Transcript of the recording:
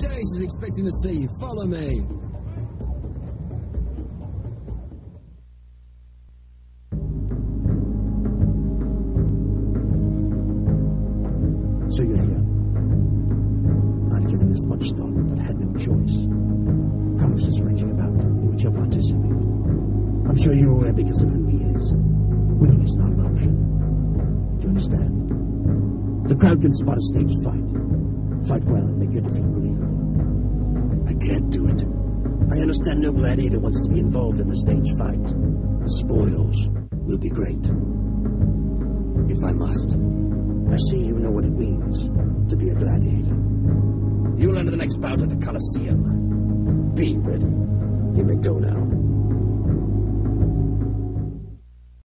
Chase is expecting to see you. Follow me. So you're here. I've given this much thought, but had no choice. Is raging about, in which you'll participate. I'm sure you're aware because of who he is. Winning is not an option. Do you understand? The crowd can spot a staged fight. Fight well and make your defeat believable. Can't do it. I understand no gladiator wants to be involved in a staged fight. The spoils will be great. If I must. I see you know what it means to be a gladiator. You'll enter the next bout at the Colosseum. Be ready. You may go now.